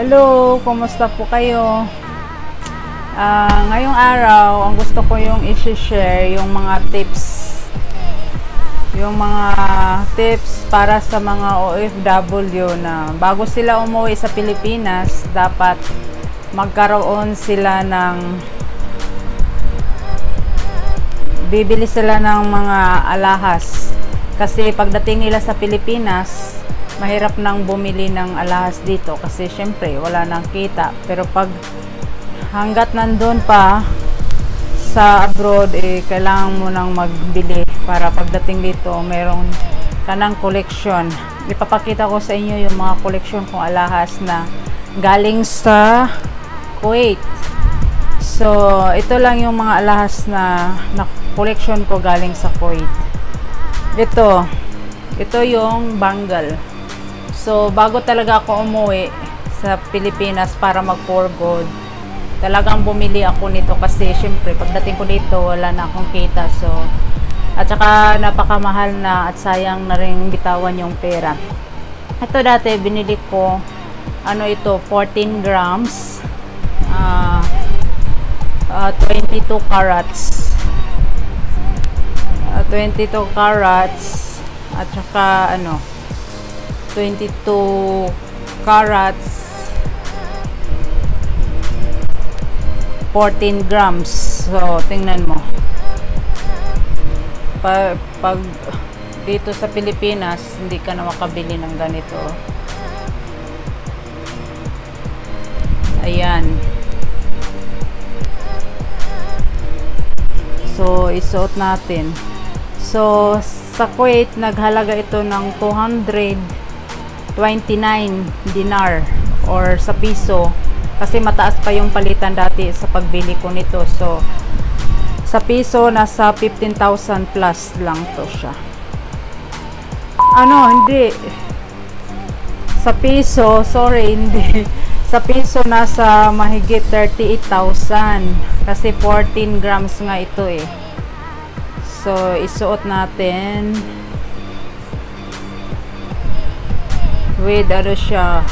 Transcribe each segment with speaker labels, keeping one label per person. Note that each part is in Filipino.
Speaker 1: Hello, kumusta po kayo? Ah, ngayong araw, ang gusto ko yung i-share yung mga tips. Yung mga tips para sa mga OFW na bago sila umuwi sa Pilipinas, dapat magkaroon sila ng bibili sila ng mga alahas. Kasi pagdating nila sa Pilipinas, mahirap nang bumili ng alahas dito kasi syempre wala nang kita. Pero pag hanggat nandun pa sa abroad, eh, kailangan mo nang magbili para pagdating dito, meron ka collection. Ipapakita ko sa inyo yung mga collection kong alahas na galing sa Kuwait. So, ito lang yung mga alahas na, na collection ko galing sa Kuwait. Ito, ito yung bangle. So, bago talaga ako umuwi sa Pilipinas para mag-pour gold, talagang bumili ako nito kasi syempre pagdating ko dito wala na akong kita. So, at saka napakamahal na at sayang na rin bitawan yung pera. Ito dati binili ko ano ito 14 grams uh, uh, 22 carats uh, 22 carats at saka ano 22 carats 14 grams. So tingnan mo. Pag, pag dito sa Pilipinas hindi ka na makabili ng ganito. Ayan. So isuot natin. So sa Kuwait naghalaga ito ng 229 dinar or sa piso kasi mataas pa yung palitan dati sa pagbili ko nito. So sa piso nasa 15,000 plus lang to siya. Ano hindi. Sa piso sorry hindi. Sa piso nasa mahigit 38,000 kasi 14 grams nga ito eh. So isuot natin with ano siya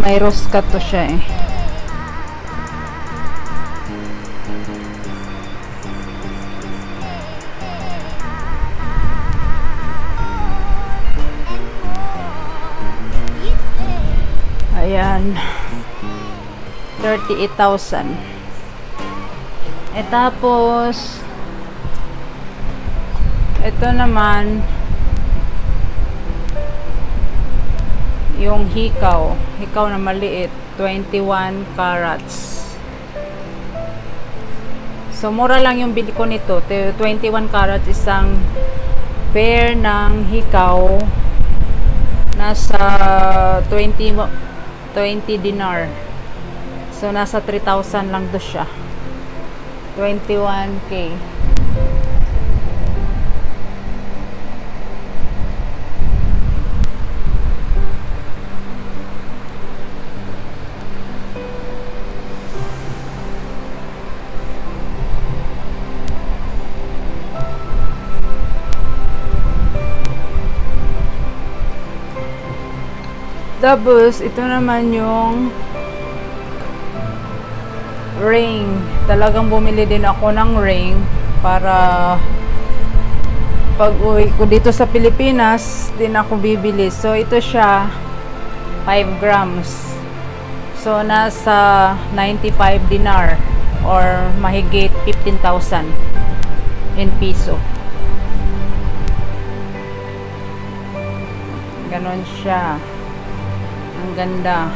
Speaker 1: may rosca to siya eh Ayan. 38,000. E tapos, ito naman, yung hikaw. Hikaw na maliit. 21 carats. So, mura lang yung bili ko nito. 21 carats isang pair ng hikaw nasa 20 20 dinar. So, nasa 3,000 lang do siya. 21k. Tapos, ito naman yung ring. Talagang bumili din ako ng ring para pag uwi ko dito sa Pilipinas, din ako bibili. So, ito siya 5 grams. So, nasa 95 dinar or mahigit 15,000 in piso. Ganon siya. Ang ganda.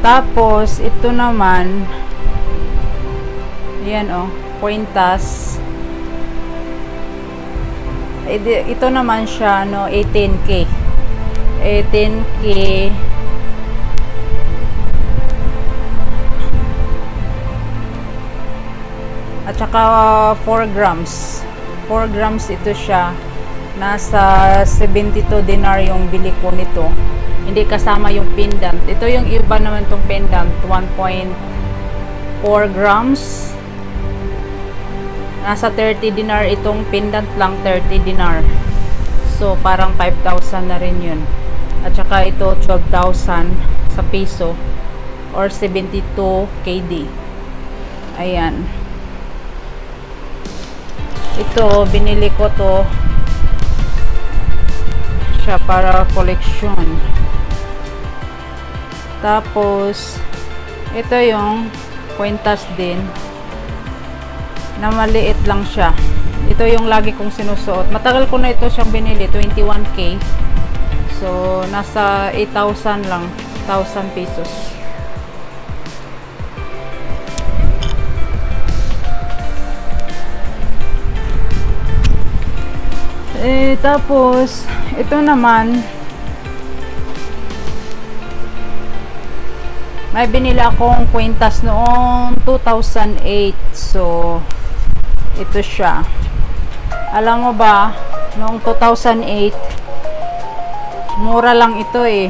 Speaker 1: Tapos, ito naman, yan oh, pointas. Ito naman siya, no, 18K. 18K. At saka 4 grams. 4 grams ito siya nasa 72 dinar yung bili ko nito hindi kasama yung pendant ito yung iba naman tong pendant 1.4 grams Nasa 30 dinar itong pendant lang, 30 dinar. So, parang 5,000 na rin yun. At saka ito, 12,000 sa piso or 72 KD. Ayan. Ito, binili ko to siya para collection. Tapos, ito yung kwintas din na maliit lang siya. Ito yung lagi kong sinusuot. Matagal ko na ito siyang binili, 21k. So, nasa 8,000 lang, 1,000 pesos. Eh, tapos, ito naman, may binili akong kwintas noong 2008. So, ito siya. Alam mo ba, noong 2008, mura lang ito eh.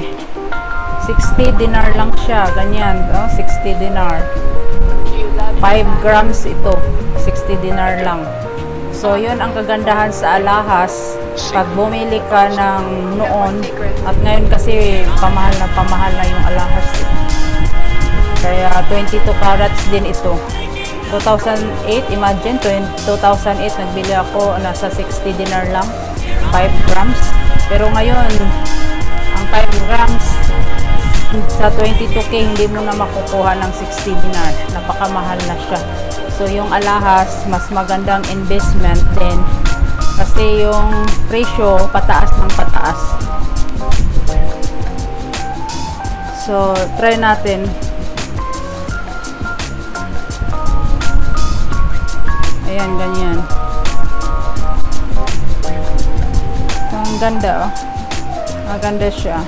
Speaker 1: 60 dinar lang siya. Ganyan, oh, 60 dinar. 5 grams ito. 60 dinar lang. So, yun ang kagandahan sa alahas. Pag bumili ka ng noon, at ngayon kasi pamahal na pamahal na yung alahas. Kaya 22 carats din ito. 2008, imagine, 2008, nagbili ako, nasa 60 dinar lang, 5 grams. Pero ngayon, ang 5 grams, sa 22k, hindi mo na makukuha ng 60 dinar. Napakamahal na siya. So, yung alahas, mas magandang investment din kasi yung presyo pataas ng pataas. So, try natin. Ayan, ganyan. Ang ganda, oh. Maganda siya.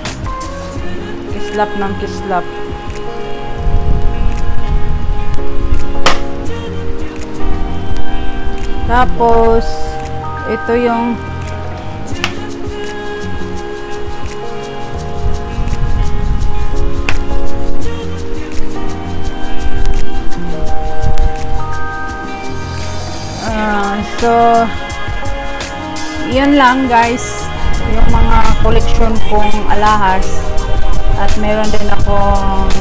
Speaker 1: Kislap ng kislap. Tapos, ito yung uh, so yun lang guys. Yung mga collection kong alahas. At meron din akong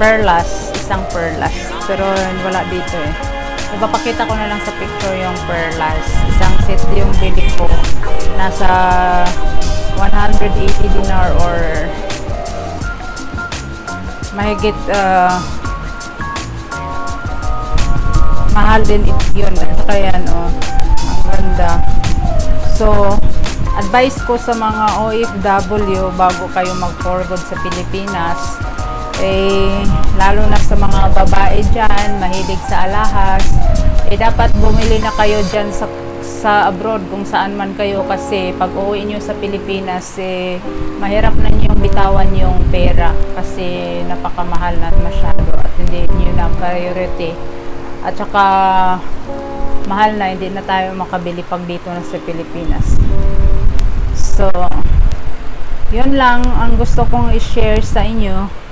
Speaker 1: perlas isang perlas. Pero wala dito eh Ipapakita ko na lang sa picture yung perlas. Isang set yung bili ko. Nasa 180 dinar or mahigit uh, mahal din yun. At saka yan, oh, ang ganda. So, advice ko sa mga OFW bago kayo mag-forward sa Pilipinas, eh, lalo na sa mga babae dyan, mahilig sa alahas, eh dapat bumili na kayo dyan sa, sa abroad kung saan man kayo kasi pag uwi nyo sa Pilipinas, eh, mahirap na nyo bitawan yung pera kasi napakamahal na masyado at hindi nyo na priority. At saka, mahal na, hindi na tayo makabili pag dito na sa Pilipinas. So, yun lang ang gusto kong i-share sa inyo.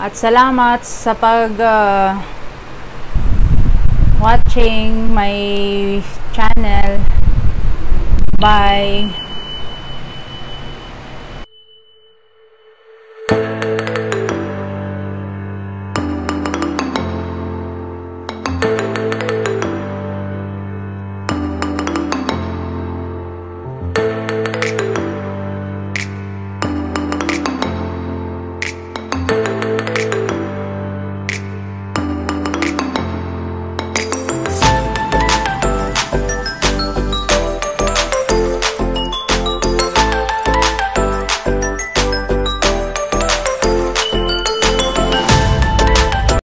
Speaker 1: At salamat sa pag uh, watching my channel. Bye!